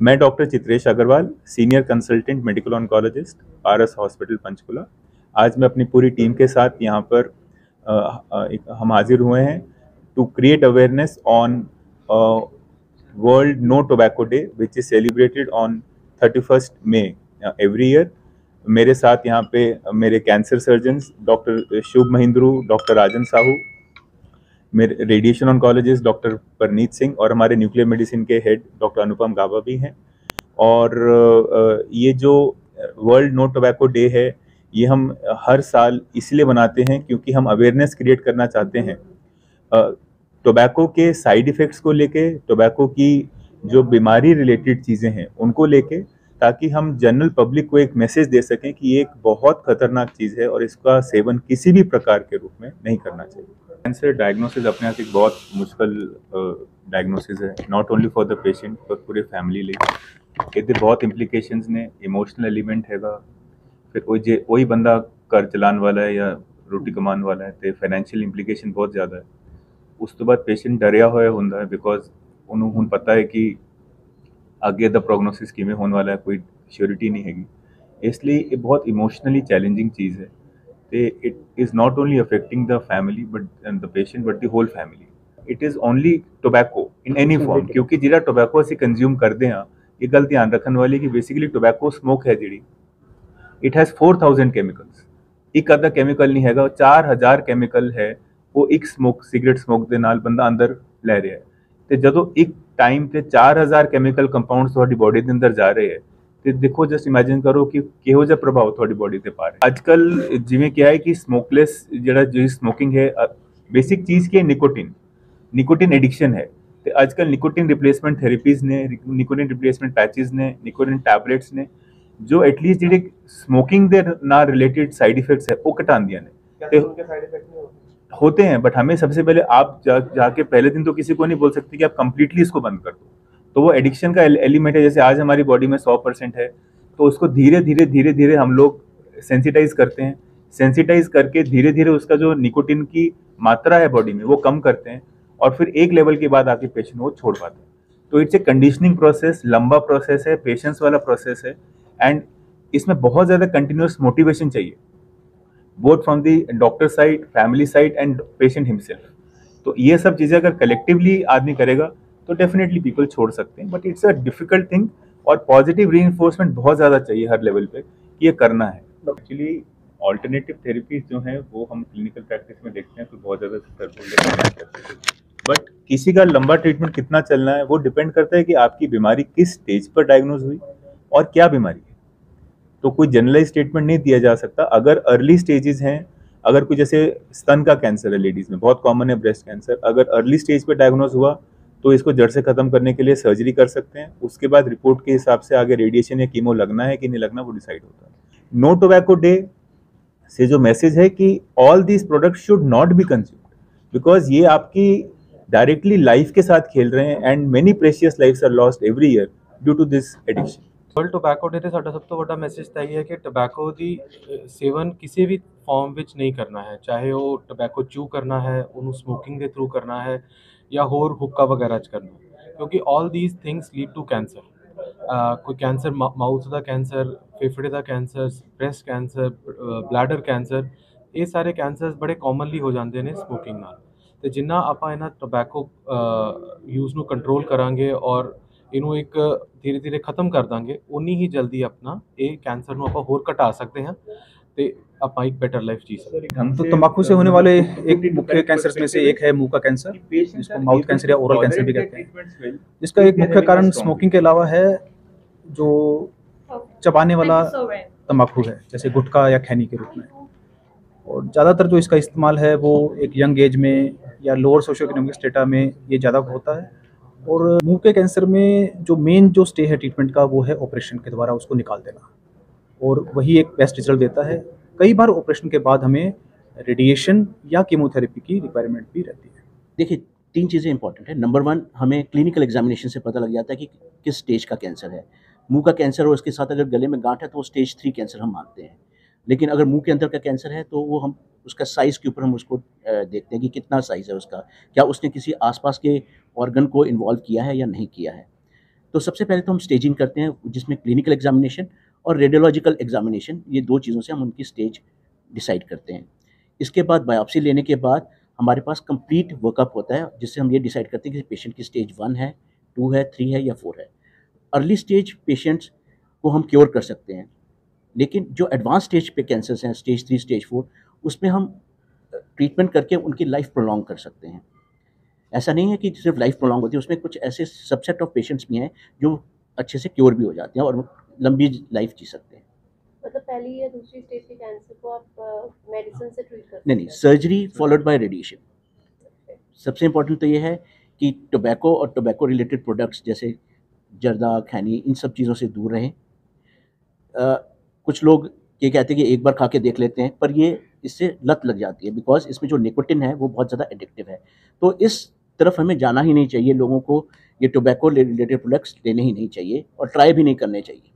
मैं doctor Chitresh Agarwal, senior consultant medical oncologist Paras hospital, Panchkula. आज मैं अपनी पूरी टीम के साथ यहाँ पर हम हाजिर हुए हैं to create awareness on world no tobacco day which is celebrated on thirty first May every year मेरे साथ यहाँ पे मेरे cancer surgeon doctor Shubh Mahindru doctor Rajan Sahu मेरे radiation oncologist doctor Parneet Singh और हमारे न्यूक्लियर मेडिसिन के head doctor Anupam Gaba भी हैं। और ये जो वर्ल्ड नो टोबैको डे है, ये हम हर साल इसलिए बनाते हैं क्योंकि हम अवेयरनेस क्रिएट करना चाहते हैं। टोबैको के साइड इफ़ेक्ट्स को लेके टोबैको की जो बीमारी रिलेटेड चीज़ें हैं, उनको लेके ताकि हम जनरल पब्लिक को एक मैसेज दे सकें कि ये एक बहुत खतरनाक चीज़ है और इसका सेवन किसी भी प्रकार के रूप में नहीं करना चाहिए कैंसर डायग्नोसिस अपने आप एक बहुत मुश्किल डायग्नोसिस है not only for the patient पर पूरे फैमिली लिए ਇਹਦੇ बहुत इंप्लीकेशंस ने इमोशनल एलिमेंट हैगा फिर कोई जे कोई बंदा घर चलाने वाला है या रोटी कमान वाला है तो फाइनेंशियल इंप्लीकेशन बहुत ज़्यादा है ਉਸ ਤੋਂ ਬਾਅਦ ਪੇਸ਼ੈਂਟ ਡਰਿਆ ਹੋਇਆ ਹੁੰਦਾ ਹੈ ਬਿਕੋਜ਼ ਉਹਨੂੰ ਹੁਣ ਪਤਾ ਹੈ ਕਿ ਅੱਗੇ ਦਾ ਪ੍ਰੋਗਨੋਸਿਸ ਕਿਵੇਂ ਹੋਣ ਵਾਲਾ ਹੈ ਕੋਈ ਸ਼ੋਰਿਟੀ ਨਹੀਂ ਹੈਗੀ ਇਸ ਲਈ ਇਹ ਬਹੁਤ ਇਮੋਸ਼ਨਲੀ ਚੈਲੰਜਿੰਗ ਚੀਜ਼ ਹੈ ਤੇ it is not only affecting the family but and the patient but the whole family it is only tobacco in any form ਕਿਉਂਕਿ ਜਿਹੜਾ ਟੋਬੈਕੋ ਅਸੀਂ ਕੰਜ਼ਿਊਮ ਕਰਦੇ ਹਾਂ ਇਹ ਗੱਲ ਧਿਆਨ ਰੱਖਣ ਵਾਲੀ ਕਿ ਬੇਸਿਕਲੀ ਟੋਬੈਕੋ ਸਮੋਕ ਹੈ ਜਿਹੜੀ ਇਟ ਹੈਜ਼ 4000 ਕੈਮੀਕਲਸ ਇੱਕ ਅੱਧਾ ਕੈਮੀਕਲ ਨਹੀਂ ਹੈਗਾ 4000 ਕੈਮੀਕਲ ਹੈ ਉਹ ਇੱਕ ਸਮੋਕ ਸਿਗਰਟ ਸਮੋਕ ਦੇ ਨਾਲ ਬੰਦਾ ਅੰਦਰ ਲੈ ਰਿਹਾ ਹੈ ਤੇ ਜਦੋਂ ਇੱਕ ਟਾਈਮ ਤੇ 4000 ਕੈਮੀਕਲ ਕੰਪਾਊਂਡਸ ਤੁਹਾਡੀ ਬੋਡੀ ਦੇ ਅੰਦਰ ਜਾ ਰਹੇ ਹੈ ਤੇ ਦੇਖੋ ਜਸਟ ਇਮੇਜਿਨ ਕਰੋ ਕਿ ਕਿਹੋ ਜਿਹਾ ਪ੍ਰਭਾਵ ਤੁਹਾਡੀ ਬੋਡੀ ਤੇ ਪਾ ਰਿਹਾ ਅੱਜ ਕੱਲ ਜਿਵੇਂ ਕਿਹਾ ਹੈ ਕਿ ਸਮੋਕਲੈਸ ਜਿਹੜਾ ਜਿਹੜੀ ਸਮੋਕਿੰਗ ਹੈ ਬੇਸਿਕ ਚੀਜ਼ ਕੀ ਹੈ ਨਿਕੋਟਿਨ ਨਿਕੋਟਿਨ ਐਡਿਕਸ਼ਨ ਹੈ ਤੇ ਅੱਜ ਕੱਲ ਨਿਕੋਟਿਨ ਰਿਪਲੇਸਮੈਂਟ ਥੈਰੇਪੀਜ਼ ਨੇ ਨਿਕੋਟਿਨ ਰਿਪਲੇਸਮੈਂਟ ਪੈਚਸ ਨੇ ਨਿਕੋਟਿਨ ਟੈਬਲੇਟਸ ਨੇ ਜੋ ਐਟਲੀਸਟ ਜਿਹੜੇ ਸਮੋਕਿੰਗ ਦੇ ਨਾਲ ਰਿਲੇਟਡ ਸਾਈਡ ਇਫੈਕਟਸ ਹੈ ਉਹ ਘਟਾਉਂਦੀਆਂ ਨੇ ਤੇ होते हैं बट हमें सबसे पहले आप जा, जाके पहले दिन तो किसी को नहीं बोल सकते कि आप कंप्लीटली इसको बंद कर दो। तो वो एडिक्शन का एलिमेंट है, जैसे आज हमारी बॉडी में सौ परसेंट है तो उसको धीरे धीरे धीरे धीरे हम लोग सेंसिटाइज करते हैं। सेंसिटाइज करके धीरे धीरे उसका जो निकोटिन की मात्रा है बॉडी में, वो कम करते हैं और फिर एक लेवल के बाद आके पेशेंट वो छोड़ पाते हैं। तो इट्स ए कंडीशनिंग प्रोसेस लंबा प्रोसेस है पेशेंस वाला प्रोसेस है एंड इसमें बहुत ज़्यादा कंटिन्यूस मोटिवेशन चाहिए। Both from the doctor side family side and patient himself तो ये सब चीज़ें अगर कलेक्टिवली आदमी करेगा तो डेफिनेटली पीपल छोड़ सकते हैं। But it's a difficult thing और पॉजिटिव री बहुत ज़्यादा चाहिए हर लेवल पे ये करना है। एक्चुअली ऑल्टरनेटिव थेरेपीज जो हैं, वो हम क्लिनिकल प्रैक्टिस में देखते हैं तो बहुत ज़्यादा सक्सेसफुल बट किसी का लंबा ट्रीटमेंट कितना चलना है, वो डिपेंड करता है कि आपकी बीमारी किस स्टेज पर डायग्नोज हुई और क्या बीमारी तो कोई जनरलाइज स्टेटमेंट नहीं दिया जा सकता। अगर अर्ली स्टेजेस हैं, अगर कोई जैसे स्तन का कैंसर है लेडीज़ में, बहुत कॉमन है ब्रेस्ट कैंसर अगर अर्ली स्टेज पे डायग्नोज हुआ तो इसको जड़ से खत्म करने के लिए सर्जरी कर सकते हैं। उसके बाद रिपोर्ट के हिसाब से आगे रेडिएशन या कीमो लगना है कि नहीं लगना, वो डिसाइड होता है। नो टोबैको डे से जो मैसेज है कि all these product should not be consumed because ये आपकी डायरेक्टली लाइफ के साथ खेल रहे हैं and many precious life are lost every year due to this addiction world tobacco day ਤੇ ਸਾਡਾ ਸਭ ਤੋਂ ਵੱਡਾ ਮੈਸੇਜ ਤਾਂ ਇਹ ਹੈ ਕਿ ਟੋਬੈਕੋ ਦੀ ਸੇਵਨ ਕਿਸੇ ਵੀ ਫਾਰਮ ਵਿੱਚ ਨਹੀਂ ਕਰਨਾ ਹੈ। ਚਾਹੇ ਉਹ ਟੋਬੈਕੋ ਚੂ ਕਰਨਾ ਹੈ, ਉਹਨੂੰ ਸਮੋਕਿੰਗ ਦੇ ਥਰੂ ਕਰਨਾ ਹੈ ਜਾਂ ਹੋਰ ਹੁੱਕਾ ਵਗੈਰਾ ਚ ਕਰਨਾ ਕਿਉਂਕਿ all these things lead to cancer ਕੋਈ ਕੈਂਸਰ ਮਾਊਥ ਦਾ ਕੈਂਸਰ ਫੇਫੜੇ ਦਾ cancer breast cancer bladder cancer ਇਹ ਸਾਰੇ ਕੈਂਸਰਸ ਬੜੇ ਕਾਮਨਲੀ ਹੋ ਜਾਂਦੇ ਨੇ ਸਮੋਕਿੰਗ ਨਾਲ। ਤੇ ਜਿੰਨਾ ਆਪਾਂ ਇਹਨਾਂ ਟੋਬੈਕੋ ਯੂਜ਼ ਨੂੰ ਕੰਟਰੋਲ ਕਰਾਂਗੇ ਔਰ ਇਹਨੂੰ ਇੱਕ ਧੀਰੇ ਧੀਰੇ ਖਤਮ ਕਰ ਦਾਂਗੇ ਉਨੀ ਹੀ ਜਲਦੀ ਆਪਣਾ ਇਹ कैंसर ਨੂੰ ਆਪਾਂ ਹੋਰ ਘਟਾ ਸਕਦੇ ਹਾਂ ਤੇ ਆਪਾਂ एक बेटर लाइफ जी सकते तो तंबाकू से होने वाले एक मुख्य कैंसर में से एक है मुंह का कैंसर जिसको माउथ कैंसर या ओरल कैंसर भी कहते हैं जिसका एक मुख्य कारण स्मोकिंग के अलावा है जो चबाने वाला तंबाकू है जैसे गुटखा या खैनी के रूप में और ज़्यादातर जो इसका इस्तेमाल है वो एक यंग एज में या लोअर सोशो इकोनॉमिक स्टेटा में ये ज़्यादा होता है और मुँह के कैंसर में जो मेन जो स्टे है ट्रीटमेंट का, वो है ऑपरेशन के द्वारा उसको निकाल देना। और वही एक बेस्ट रिज़ल्ट देता है। कई बार ऑपरेशन के बाद हमें रेडिएशन या कीमोथेरेपी की रिक्वायरमेंट भी रहती है। देखिए, तीन चीज़ें इंपॉर्टेंट है। नंबर वन हमें क्लिनिकल एग्जामिनेशन से पता लग जाता है कि किस स्टेज का कैंसर है। मुँह का कैंसर और उसके साथ अगर गले में गांठ है तो वो स्टेज थ्री कैंसर हम मानते हैं। लेकिन अगर मुँह के अंदर का कैंसर है तो वो हम उसका साइज़ के ऊपर हम उसको देखते हैं कि कितना साइज़ है उसका। क्या उसने किसी आसपास के ऑर्गन को इन्वॉल्व किया है या नहीं किया है? तो सबसे पहले तो हम स्टेजिंग करते हैं, जिसमें क्लिनिकल एग्जामिनेशन और रेडियोलॉजिकल एग्जामिनेशन ये दो चीज़ों से हम उनकी स्टेज डिसाइड करते हैं। इसके बाद बायोप्सी लेने के बाद हमारे पास कंप्लीट वर्कअप होता है, जिससे हम ये डिसाइड करते हैं कि पेशेंट की स्टेज वन है टू है थ्री है या फोर है। अर्ली स्टेज पेशेंट्स को हम क्योर कर सकते हैं, लेकिन जो एडवांस स्टेज पे कैंसर्स हैं स्टेज थ्री स्टेज फोर उसमें हम ट्रीटमेंट करके उनकी लाइफ प्रोलॉन्ग कर सकते हैं। ऐसा नहीं है कि सिर्फ़ लाइफ प्रोलॉन्ग होती है उसमें कुछ ऐसे सबसेट ऑफ़ पेशेंट्स भी हैं जो अच्छे से क्योर भी हो जाते हैं और लंबी लाइफ जी सकते हैं। मतलब पहली या दूसरी स्टेज के कैंसर को आप मेडिसिन से ट्रीट करते नहीं नहीं सर्जरी फॉलोड बाय रेडिएशन सबसे इम्पोर्टेंट तो ये है कि टोबैको और टोबैको रिलेटेड प्रोडक्ट्स जैसे जर्दा खैनी इन सब चीज़ों से दूर रहें। आ, कुछ लोग ये कहते हैं कि एक बार खा के देख लेते हैं, पर ये इससे लत लग जाती है बिकॉज़ इसमें जो निकोटिन है, वो बहुत ज़्यादा एडिक्टिव है। तो इस तरफ़ हमें जाना ही नहीं चाहिए, लोगों को ये टोबैको रिलेटेड प्रोडक्ट्स लेने ही नहीं चाहिए और ट्राई भी नहीं करने चाहिए।